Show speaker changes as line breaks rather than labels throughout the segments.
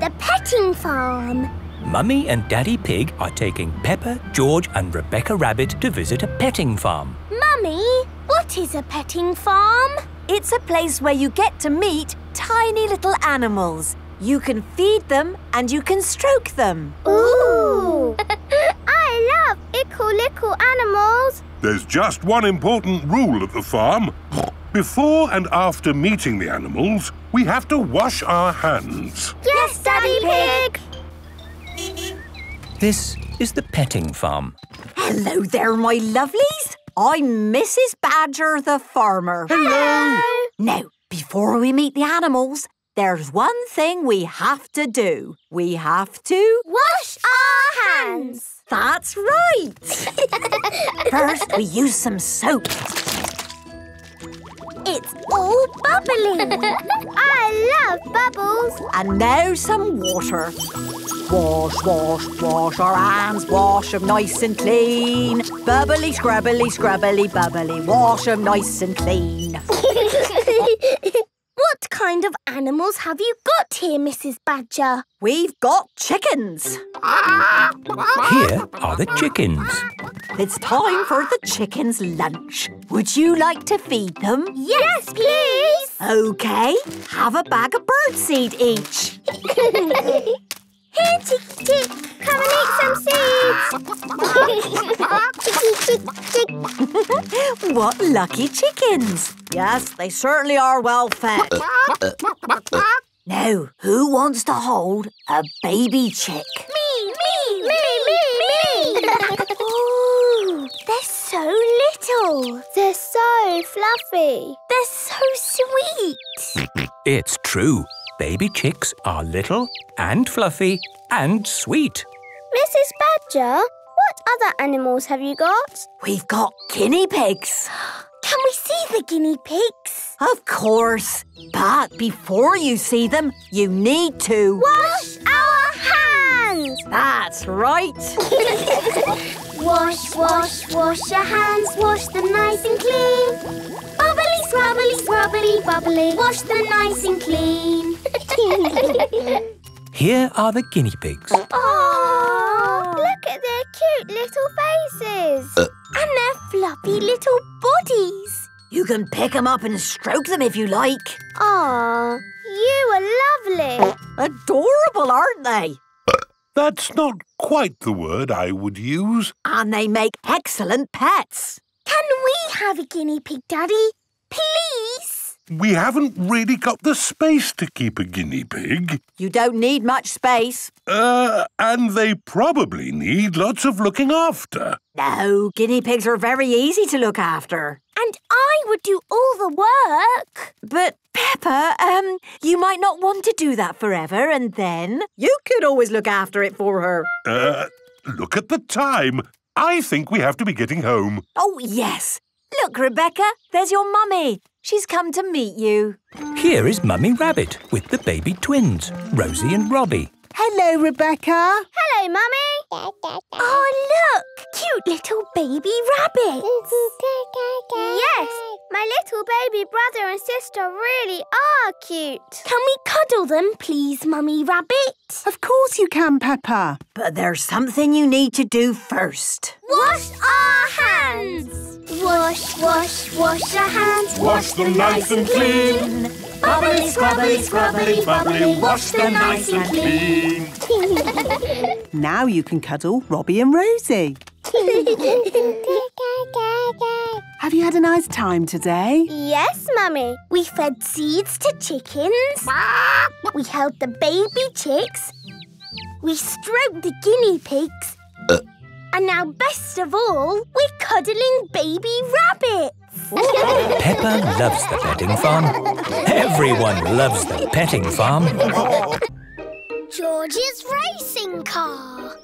the petting farm.
Mummy and Daddy Pig are taking Peppa, George and Rebecca Rabbit to visit a petting farm.
Mummy, what is a petting farm?
It's a place where you get to meet tiny little animals. You can feed them and you can stroke them.
Ooh! I love ickle lickle animals.
There's just one important rule at the farm. Before and after meeting the animals, we have to wash our hands.
Yes, Daddy Pig.
This is the petting farm.
Hello there, my lovelies. I'm Mrs. Badger the farmer.
Hello!
Now, before we meet the animals, there's one thing we have to do. We have to...
Wash our hands.
That's right! First, we use some soap.
It's all bubbly. I love bubbles.
And now some water. Wash, wash, wash our hands, wash 'em nice and clean. Bubbly, scrubbly, scrubbly, bubbly, wash 'em nice and clean.
what kind of animals have you got here, Mrs. Badger?
We've got chickens.
Here are the chickens.
It's time for the chickens' lunch. Would you like to feed them?
Yes, please.
Okay, have a bag of birdseed each.
Here, Chicky Chick, come and eat some seeds. Chicky Chick Chick.
what lucky chickens! Yes, they certainly are well fed. now, who wants to hold a baby chick?
Me, me, me, me, me. Ooh, they're so little. They're so fluffy. They're so sweet.
It's true. Baby chicks are little and fluffy and sweet.
Mrs. Badger, what other animals have you got?
We've got guinea pigs.
Can we see the guinea pigs?
Of course. But before you see them, you need to...
Wash our hands!
That's right.
wash, wash, wash your hands, wash them nice and clean. Bubbly, scrubbly, scrubbly, bubbly, wash them nice and clean.
Here are the guinea pigs.
Oh, look at their cute little faces. Uh. and their fluffy little bodies.
You can pick them up and stroke them if you like.
Aw, you are lovely.
Adorable, aren't they?
That's not quite the word I would use.
And they make excellent pets.
Can we have a guinea pig, Daddy? Please?
We haven't really got the space to keep a guinea pig.
You don't need much space.
Uh, and they probably need lots of looking after.
No, guinea pigs are very easy to look after.
And I would do all the work.
But, Peppa, um, you might not want to do that forever, and then you could always look after it for her.
Uh, look at the time. I think we have to be getting home.
Oh, yes. Look, Rebecca, there's your mummy. She's come to meet you.
Here is Mummy Rabbit with the baby twins, Rosie and Robbie.
Hello, Rebecca.
Hello, Mummy. Oh, look! Cute little baby rabbit. yes, my little baby brother and sister really are cute. Can we cuddle them, please, Mummy Rabbit?
Of course you can, Peppa.
But there's something you need to do first.
Wash our hands. Wash, wash, wash our hands.
Wash them nice and clean.
Bubbly, scrubbly, scrubbly, bubbly. Wash them nice and clean.
Now you can cuddle Robbie and Rosie. Have you had a nice time today?
yes, Mummy. We fed seeds to chickens. we held the baby chicks. We stroked the guinea pigs. Uh. And now, best of all, we're cuddling baby rabbits.
Peppa loves the petting farm. Everyone loves the petting farm.
George's racing car.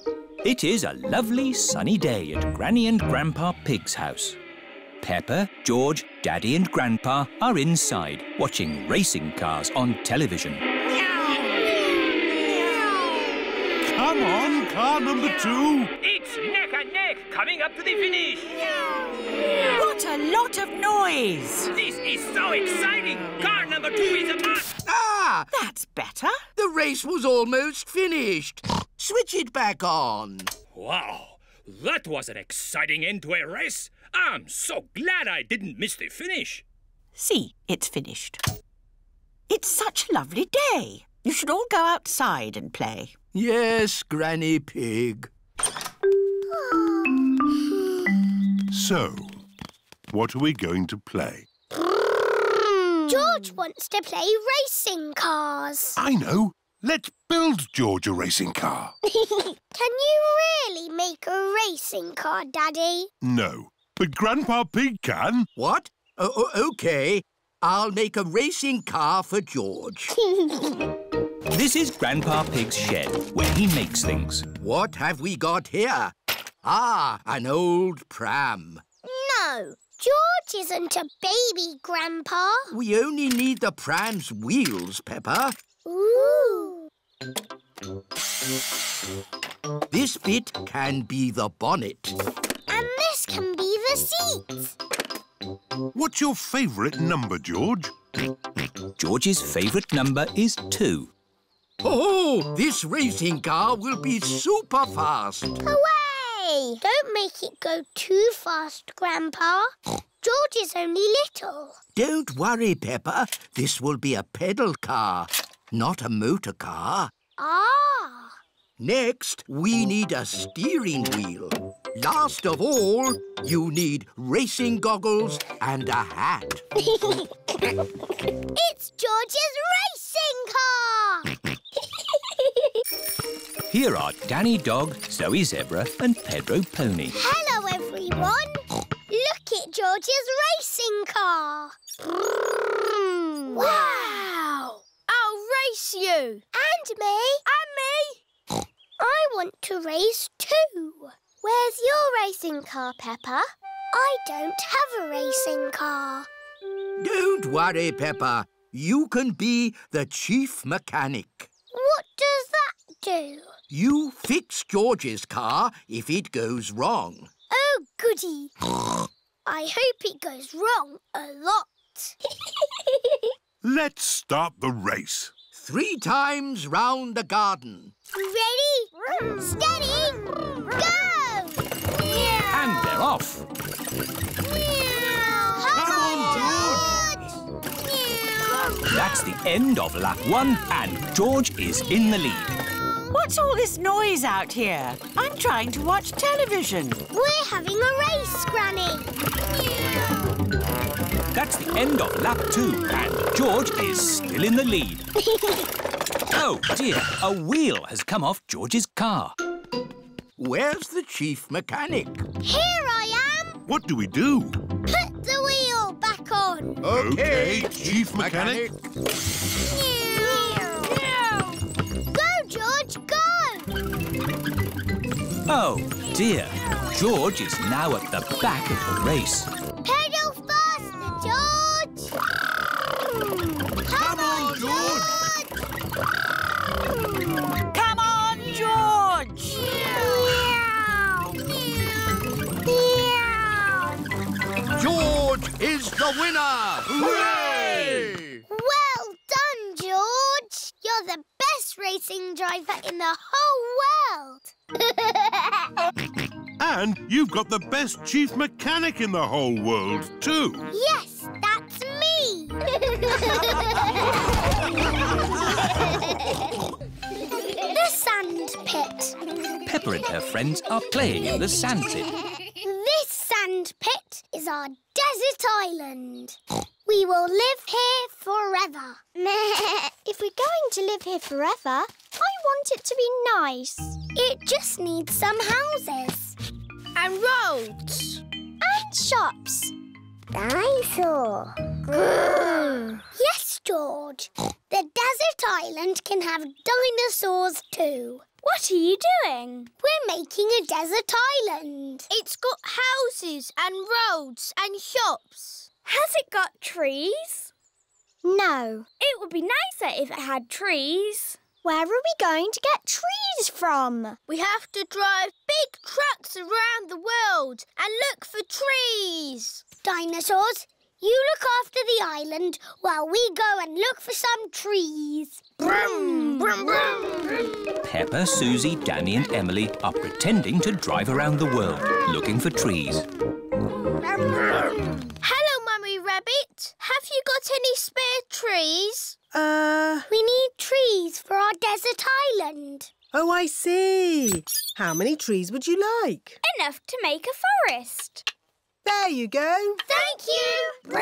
It is a lovely sunny day at Granny and Grandpa Pig's house. Peppa, George, Daddy and Grandpa are inside watching racing cars on television.
Come on, car number two.
It's neck and neck coming up to the finish.
What a lot of noise!
This is so exciting. Car number two is a must.
Ah!
Ah!
That's better.
The race was almost finished. Switch it back on.
Wow, that was an exciting end to a race. I'm so glad I didn't miss the finish.
See, it's finished. It's such a lovely day. You should all go outside and play.
Yes, Granny Pig.
So, what are we going to play?
George wants to play racing cars.
I know. Let's build George a racing car.
Can you really make a racing car, Daddy?
No, but Grandpa Pig can.
What? Oh, oh, OK. I'll make a racing car for George.
This is Grandpa Pig's shed, where he makes things.
What have we got here? Ah, an old pram.
No, George isn't a baby, Grandpa.
We only need the pram's wheels, Peppa.
Ooh.
This bit can be the bonnet.
And this can be the seats.
What's your favourite number, George?
George's favourite number is two.
Oh, this racing car will be super fast.
Away! Don't make it go too fast, Grandpa. George is only little.
Don't worry, Peppa. This will be a pedal car, not a motor car.
Ah!
Next, we need a steering wheel. Last of all, you need racing goggles and a hat.
it's George's racing car!
Here are Danny Dog, Zoe Zebra and Pedro Pony.
Hello, everyone. Look at George's racing car. wow!
I'll race you.
And me.
And me.
I want to race too. Where's your racing car, Peppa? I don't have a racing car.
Don't worry, Peppa. You can be the chief mechanic.
What does that do?
You fix George's car if it goes wrong.
Oh, goody. I hope it goes wrong a lot.
Let's start the race.
Three times round the garden.
Ready, steady, go!
And they're off.
Come
on,
That's the end of lap one, and George is in the lead.
What's all this noise out here? I'm trying to watch television.
We're having a race, Granny.
That's the end of lap two, and George is still in the lead. oh dear, a wheel has come off George's car.
Where's the chief mechanic?
Here I am.
What do we do?
Put the wheel back on.
OK, Chief Mechanic.
Go, George, go!
Oh dear, George is now at the back of the race.
The winner! Hooray!
Well done, George! You're the best racing driver in the whole world!
And you've got the best Chief Mechanic in the whole world, too.
yes, that's me! the sand pit.
Peppa and her friends are playing in the sand pit.
This sand pit is our desert island. We will live here forever. if we're going to live here forever, I want it to be nice. It just needs some houses.
And roads.
And shops. Dinosaur. yes, George. The desert island can have dinosaurs too.
What are you doing?
We're making a desert island.
It's got houses and roads and shops. Has it got trees?
No.
It would be nicer if it had trees.
Where are we going to get trees from?
We have to drive big trucks around the world and look for trees.
Dinosaurs, You look after the island while we go and look for some trees. Brum, brum, brum.
Peppa, Susie, Danny and Emily are pretending to drive around the world looking for trees.
Hello, Mummy Rabbit. Have you got any spare trees?
Uh,
We need trees for our desert island.
oh, I see. How many trees would you like?
Enough to make a forest.
There you go.
Thank you.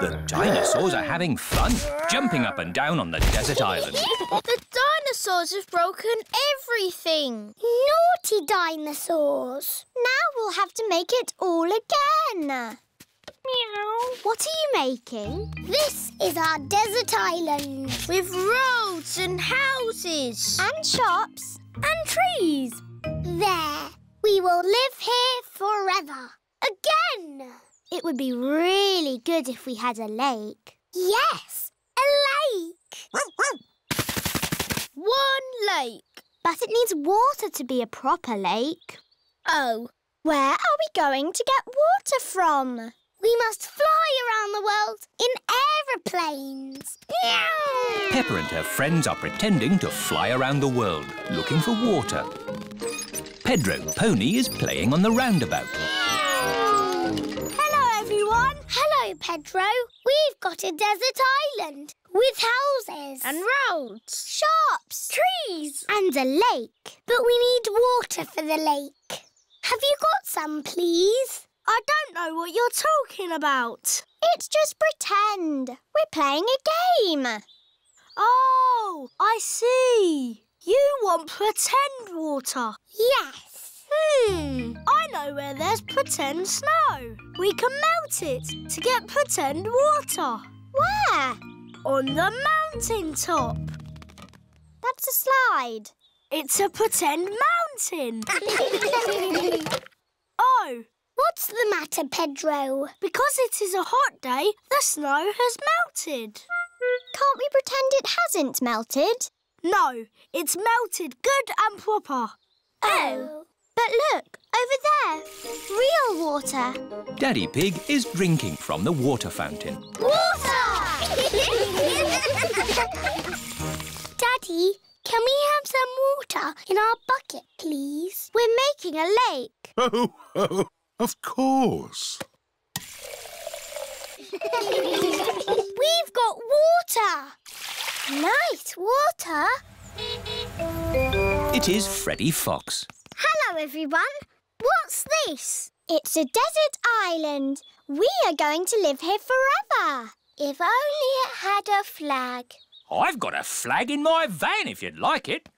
The dinosaurs are having fun, jumping up and down on the desert island.
The dinosaurs have broken everything.
Naughty dinosaurs. Now we'll have to make it all again. Meow. What are you making? This is our desert island.
With roads and houses.
And shops. And trees. There. We will live here forever. Again. It would be really good if we had a lake. Yes, a lake.
One lake.
But it needs water to be a proper lake.
Oh,
Where are we going to get water from? We must fly around the world in aeroplanes. Meow.
Peppa and her friends are pretending to fly around the world looking for water. Pedro Pony is playing on the roundabout.
Hello, everyone. Hello, Pedro. We've got a desert island with houses
and roads.
shops, trees, and a lake. But we need water for the lake. Have you got some, please?
I don't know what you're talking about.
It's just pretend. We're playing a game.
Oh, I see. You want pretend water.
Yes.
Hmm, I know where there's pretend snow. We can melt it to get pretend water.
Where?
On the mountain top.
That's a slide.
It's a pretend mountain. oh,
What's the matter, Pedro?
because it is a hot day, the snow has melted.
Can't we pretend it hasn't melted?
No, it's melted good and proper. Oh.
oh. But look, over there. Real water.
Daddy Pig is drinking from the water fountain.
Water! Daddy, can we have some water in our bucket, please? We're making a lake.
Oh, oh, of course.
We've got water. Nice water.
It is Freddy Fox.
Hello, everyone. What's this? It's a desert island. We are going to live here forever. If only it had a flag.
I've got a flag in my van if you'd like it.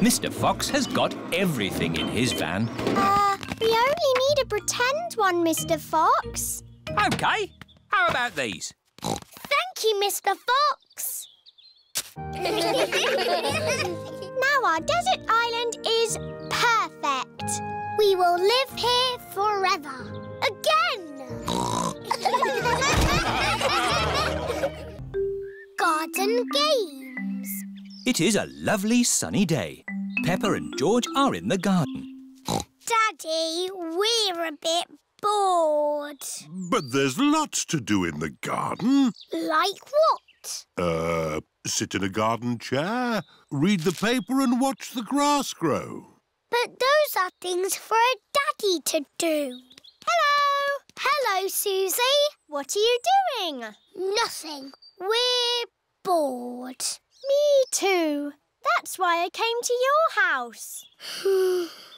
Mr Fox has got everything in his van.
Uh, we only need a pretend one, Mr. Fox.
OK, how about these?
Thank you, Mr. Fox. now our desert island is perfect. We will live here forever. Again. Garden games.
It is a lovely sunny day. Peppa and George are in the garden.
Daddy, we're a bit bored.
But there's lots to do in the garden.
Like what?
Uh, sit in a garden chair, read the paper and watch the grass grow.
But those are things for a daddy to do. Hello. Hello, Susie. What are you doing? Nothing. We're bored. Me too. That's why I came to your house.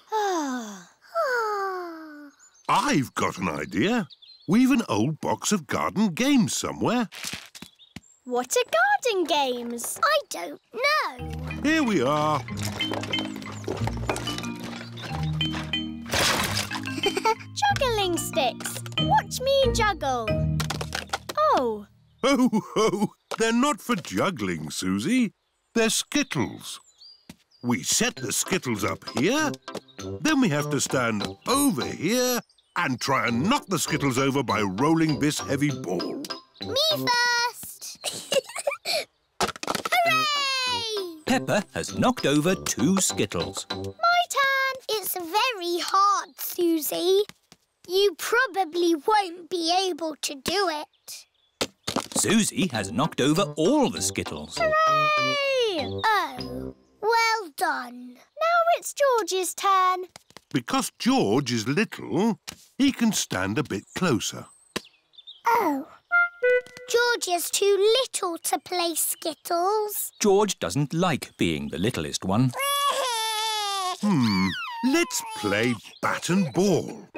I've got an idea. We've an old box of garden games somewhere.
what are garden games? I don't know.
Here we are.
Juggling sticks. Watch me juggle. Oh,
Oh, ho! They're not for juggling, Susie. They're skittles. We set the skittles up here, then we have to stand over here and try and knock the skittles over by rolling this heavy ball.
me first. Hooray!
Peppa has knocked over two Skittles.
My turn. It's very hard, Susie. You probably won't be able to do it.
Susie has knocked over all the Skittles.
Hooray! Oh, well done. Now it's George's turn.
Because George is little, he can stand a bit closer.
Oh. George is too little to play Skittles.
George doesn't like being the littlest one.
Hmm, let's play bat and ball.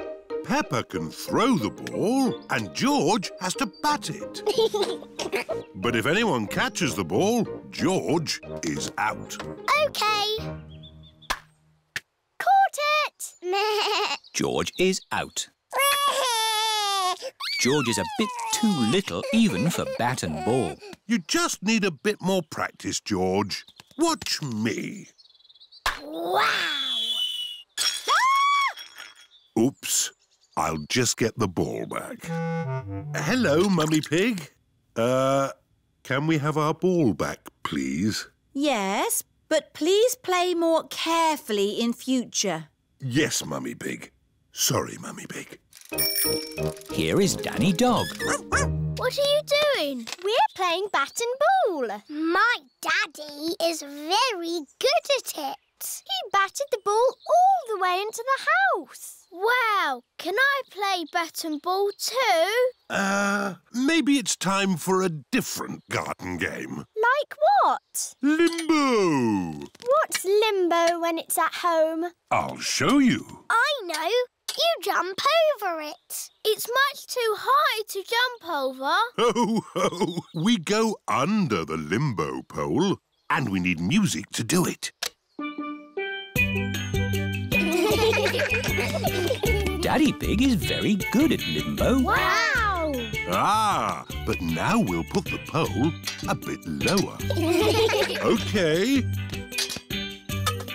Peppa can throw the ball and George has to bat it. but if anyone catches the ball, George is out.
OK. Caught it!
George is out. George is a bit too little even for bat and ball.
You just need a bit more practice, George. Watch me.
Wow!
Oops. I'll just get the ball back. Hello, Mummy Pig. Uh, can we have our ball back, please?
Yes, but please play more carefully in future.
Yes, Mummy Pig. Sorry, Mummy Pig.
Here is Danny Dog.
What are you doing? We're playing bat and ball. My daddy is very good at it. He batted the ball all the way into the house. Wow, can I play bat and ball too?
Uh, maybe it's time for a different garden game.
Like what?
Limbo!
What's limbo when it's at home?
I'll show you.
I know. You jump over it. It's much too high to jump over.
Ho, ho! We go under the limbo pole and we need music to do it.
Daddy Pig is very good at limbo.
Wow!
Ah, but now we'll put the pole a bit lower. OK.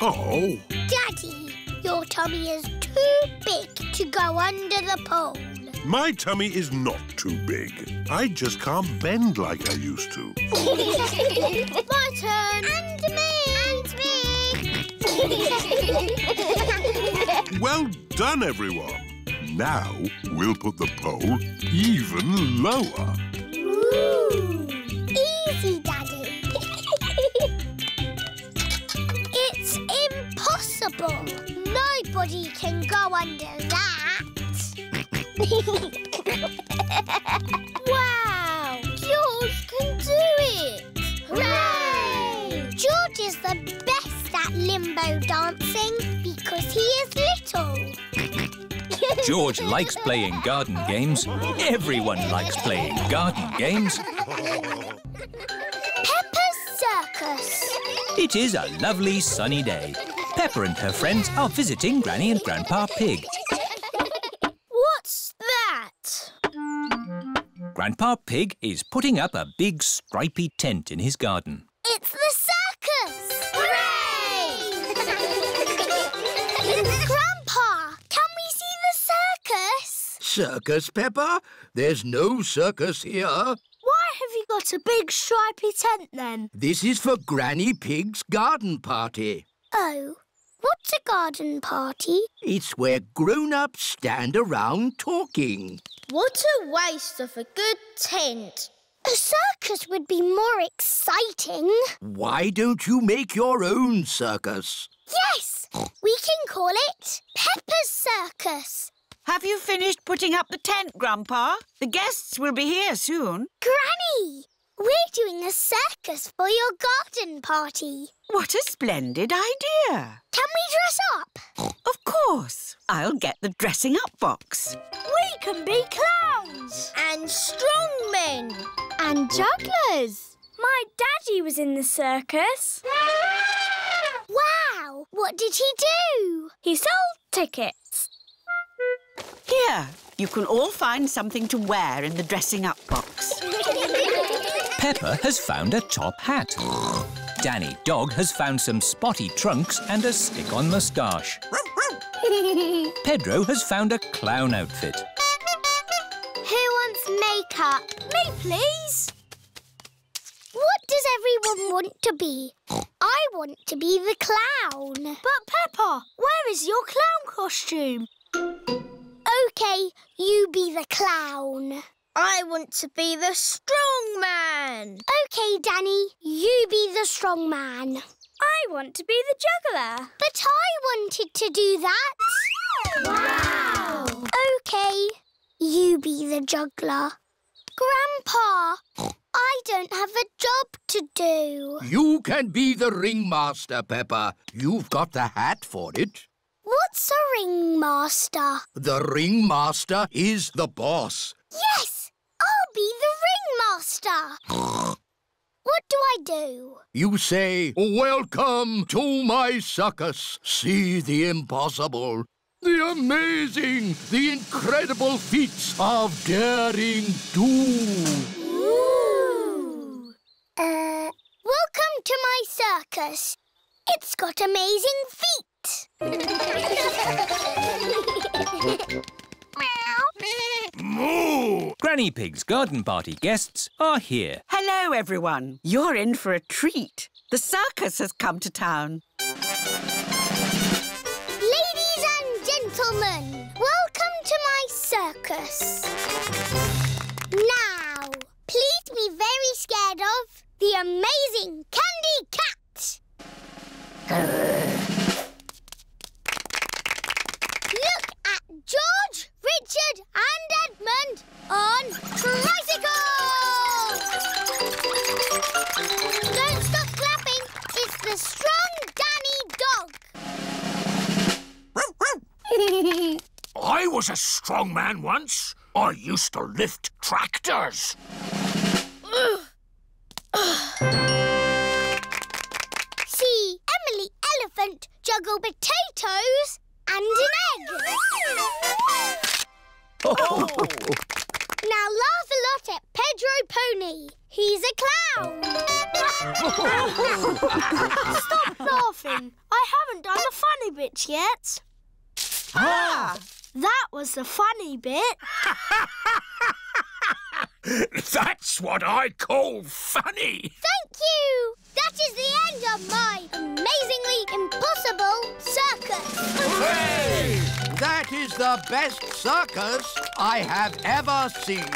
Oh.
Daddy, your tummy is too big to go under the pole.
My tummy is not too big. I just can't bend like I used to.
My turn. And me. And me.
well done, everyone. Now we'll put the pole even lower.
Ooh. Easy, Daddy. it's impossible. Nobody can go under that. dancing because he is little.
George likes playing garden games. Everyone likes playing garden games.
Peppa's Circus.
It is a lovely sunny day. Peppa and her friends are visiting Granny and Grandpa Pig.
What's that?
Grandpa Pig is putting up a big stripy tent in his garden.
It's the circus! Circus?
Peppa? There's no circus here.
Why have you got a big stripy tent then?
This is for Granny Pig's garden party.
Oh, what's a garden party?
It's where grown-ups stand around talking.
What a waste of a good tent. A circus would be more exciting.
Why don't you make your own circus?
Yes! We can call it Peppa's Circus.
Have you finished putting up the tent, Grandpa? The guests will be here soon.
Granny, we're doing a circus for your garden party.
What a splendid idea.
Can we dress up?
Of course. I'll get the dressing up box.
We can be clowns. And strongmen. And jugglers. My daddy was in the circus. wow! What did he do? He sold tickets.
Here, you can all find something to wear in the dressing up box.
Peppa has found a top hat. Danny Dog has found some spotty trunks and a stick-on moustache. Pedro has found a clown outfit.
Who wants makeup? Me, please. What does everyone want to be? I want to be the clown.
But, Peppa, where is your clown costume?
OK, you be the clown.
I want to be the strong man.
OK, Danny, you be the strong man.
I want to be the juggler.
But I wanted to do that.
Wow!
OK, you be the juggler. Grandpa, I don't have a job to do.
You can be the ringmaster, Peppa. You've got the hat for it.
What's a ringmaster?
The ringmaster is the boss.
Yes, I'll be the ringmaster. what do I do?
You say, Welcome to my circus. See the impossible, the amazing, the incredible feats of daring do.
Ooh. Uh, welcome to my circus. It's got amazing feet.
Moo!
Granny Pig's garden party guests are here.
Hello, everyone. You're in for a treat. The circus has come to town.
Ladies and gentlemen, welcome to my circus. Now, please be very scared of the amazing Candy Cat. Look at George, Richard and Edmond on tricycles! Don't stop clapping. It's the strong Danny dog.
I was a strong man once. I used to lift tractors.
See Emily Elephant juggle potatoes and an egg. Oh. Now laugh a lot at Pedro Pony. He's a clown.
Stop laughing. I haven't done the funny bit yet.
Ah!
That was the funny bit.
That's what I call funny.
Thank you. That is the end of my amazingly impossible circus.
Hey! That is the best circus I have ever seen.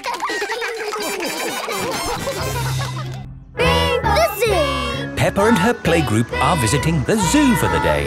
the zoo.
Peppa and her playgroup are visiting the zoo for the day.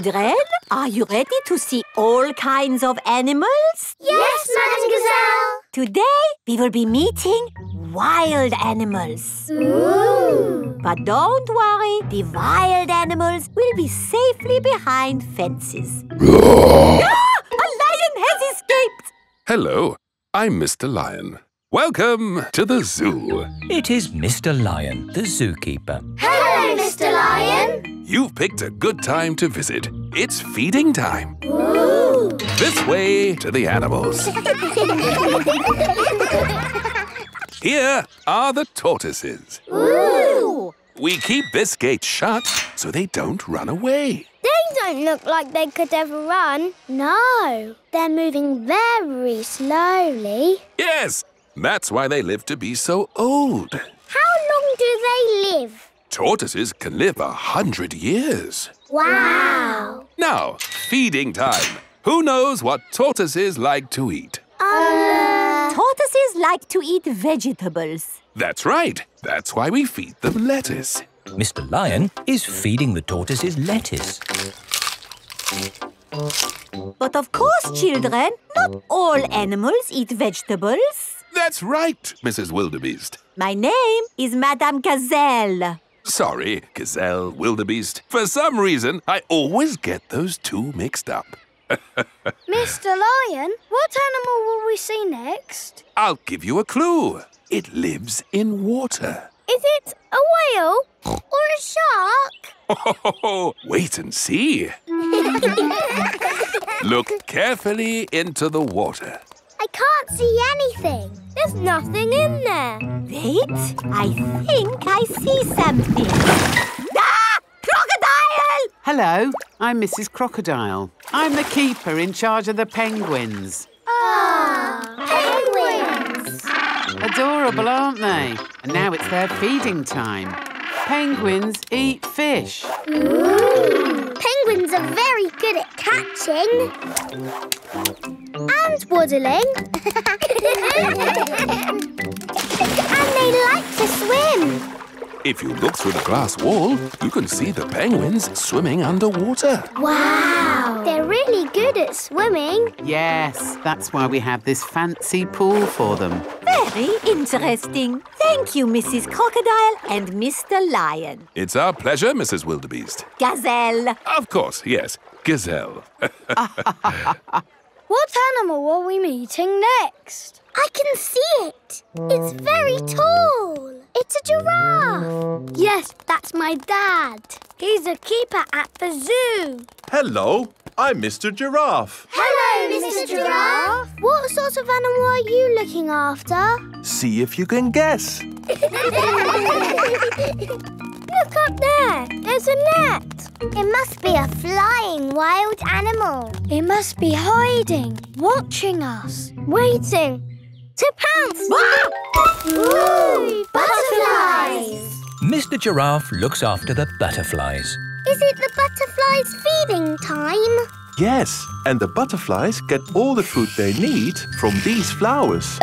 Children, are you ready to see all kinds of animals?
yes, Madame Gazelle.
Today we will be meeting wild animals.
Ooh.
But don't worry, the wild animals will be safely behind fences. ah! A lion has escaped!
Hello, I'm Mr. Lion. Welcome to the zoo.
It is Mr. Lion, the zookeeper.
Hello, Mr. Lion.
You've picked a good time to visit. It's feeding time.
Ooh.
This way to the animals. Here are the tortoises.
Ooh.
We keep this gate shut so they don't run away.
They don't look like they could ever run. No, they're moving very slowly.
Yes, that's why they live to be so old.
How long do they live?
Tortoises can live a hundred years.
Wow.
Now, feeding time. Who knows what tortoises like to eat?
Uh,
Tortoises like to eat vegetables.
That's right. That's why we feed them lettuce.
Mr. Lion is feeding the tortoises lettuce.
But of course, children, not all animals eat vegetables.
That's right, Mrs. Wildebeest.
My name is Madame Gazelle.
Sorry, gazelle, wildebeest. For some reason, I always get those two mixed up.
Mr. Lion, what animal will we see next?
I'll give you a clue. It lives in water.
Is it a whale or a shark?
Wait and see. Look carefully into the water.
I can't see anything.
There's nothing in there.
Wait, I think I see something. Ah! Crocodile!
Hello, I'm Mrs. Crocodile. I'm the keeper in charge of the penguins.
Ah, penguins!
Adorable, aren't they? And now it's their feeding time. Penguins eat fish.
Ooh. Penguins are very good at catching and waddling. and they like to swim.
If you look through the glass wall, you can see the penguins swimming underwater.
Wow! They're really good at swimming.
Yes, that's why we have this fancy pool for them.
Very interesting. Thank you, Mrs. Crocodile and Mr. Lion.
It's our pleasure, Mrs. Wildebeest.
Gazelle.
Of course, yes. Gazelle.
what animal are we meeting next? I can see it. It's very tall. It's a giraffe. Yes, that's my dad. He's a keeper at the zoo.
Hello, I'm Mr. Giraffe.
Hello, Mr. Giraffe. What sort of animal are you looking after?
See if you can guess.
Look up there. There's a net. It must be a flying wild animal. It must be hiding, watching us, waiting to pounce. Ooh, butterflies!
Mr. Giraffe looks after the butterflies.
Is it the butterflies' feeding time?
Yes, and the butterflies get all the food they need from these flowers.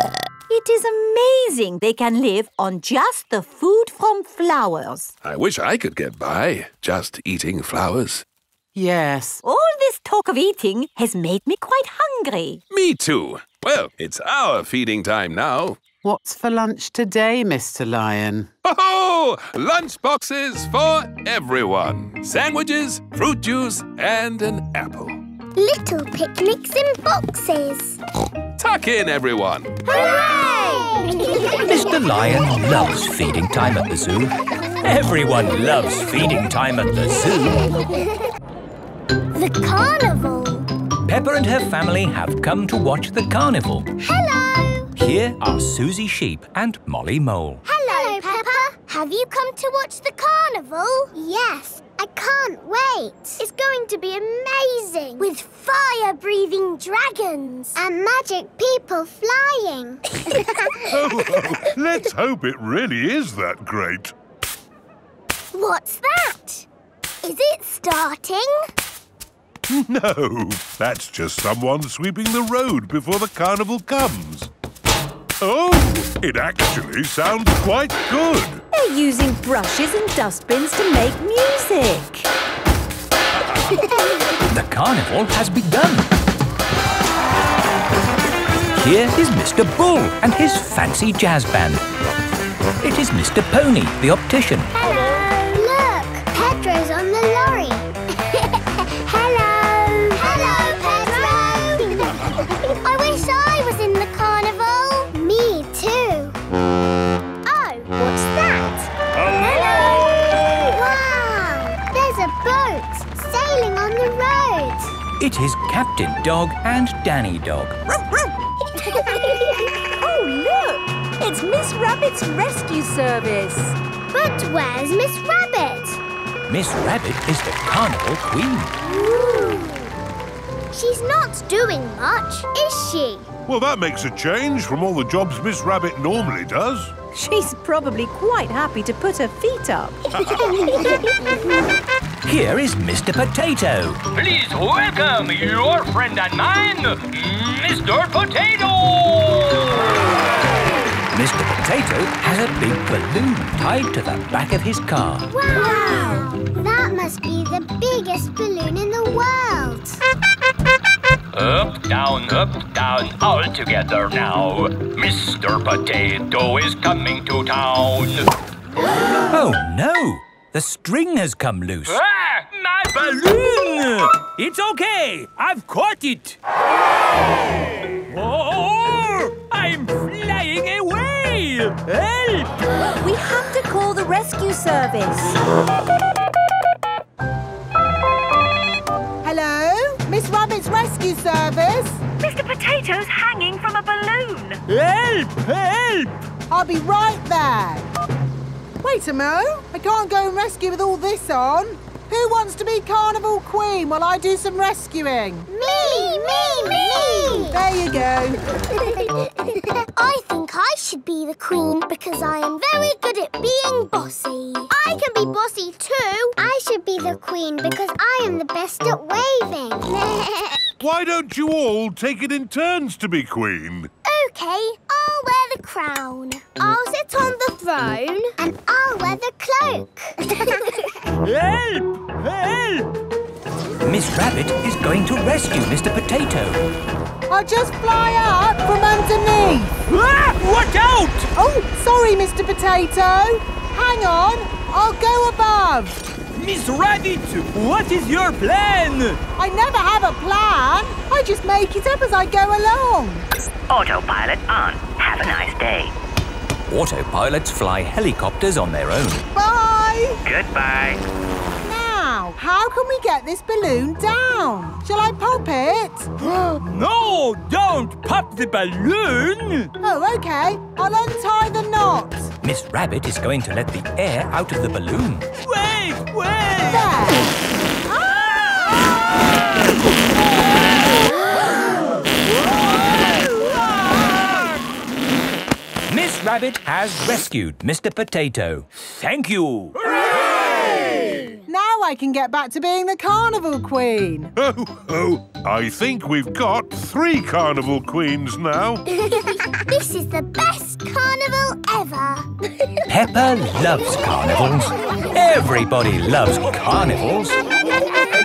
It is amazing they can live on just the food from flowers.
I wish I could get by just eating flowers.
Yes.
All this talk of eating has made me quite hungry.
Me too. Well, it's our feeding time now.
What's for lunch today, Mr. Lion?
Oh, lunch boxes for everyone. Sandwiches, fruit juice, and an apple.
Little picnics in boxes.
Tuck in, everyone.
Hooray!
Mr. Lion loves feeding time at the zoo. Everyone loves feeding time at the
zoo. the carnival.
Peppa and her family have come to watch the carnival.
Hello!
Here are Susie Sheep and Molly Mole.
Hello, Peppa. Have you come to watch the carnival? Yes. I can't wait. It's going to be amazing. With fire-breathing dragons. And magic people flying.
oh, oh, let's hope it really is that great.
What's that? Is it starting?
No, that's just someone sweeping the road before the carnival comes. Oh, it actually sounds quite good.
They're using brushes and dustbins to make music.
the carnival has begun. Here is Mr. Bull and his fancy jazz band. It is Mr. Pony, the optician. It is Captain Dog and Danny Dog.
oh, look! It's Miss Rabbit's rescue service.
But where's Miss Rabbit?
Miss Rabbit is the carnival queen.
Ooh. She's not doing much, is she?
Well, that makes a change from all the jobs Miss Rabbit normally does.
She's probably quite happy to put her feet up.
Here is Mr. Potato.
Please welcome your friend and mine, Mr. Potato!
Mr. Potato has a big balloon tied to the back of his car.
Wow! That must be the biggest balloon in the world.
Up, down, up, down, all together now. Mr. Potato is coming to town.
Oh, no! The string has come loose.
Ah, my balloon! It's okay. I've caught it. Oh, I'm flying away. Help!
We have to call the rescue service.
Hello? Miss Rabbit's rescue service?
Mr. Potato's hanging from a balloon.
Help! Help!
I'll be right there. Wait a mo. I can't go and rescue with all this on. Who wants to be Carnival Queen while I do some rescuing?
Me, me, me!
There you go.
I think I should be the queen because I am very good at being bossy. I can be bossy too. I should be the queen because I am the best at waving.
Why don't you all take it in turns to be queen?
OK, I'll wear the crown. I'll sit on the throne. And I'll wear the cloak.
Help! Help!
Miss Rabbit is going to rescue Mr. Potato.
I'll just fly up from underneath.
Ah! Watch out!
Oh, sorry, Mr. Potato. Hang on, I'll go above.
Miss Rabbit, what is your plan?
I never have a plan. I just make it up as I go along.
Autopilot on. Have a nice day.
Autopilots fly helicopters on their own.
Bye.
Goodbye.
Now, how can we get this balloon down? Shall I pop it?
no, don't pop the balloon.
Oh, okay. I'll untie the knot.
Miss Rabbit is going to let the air out of the balloon.
Wait, wait!
There.
Miss Rabbit has rescued Mr. Potato. Thank you.
Now I can get back to being the Carnival Queen.
Oh, oh, I think we've got three carnival queens now.
this is the best carnival ever.
Peppa loves carnivals. Everybody loves carnivals.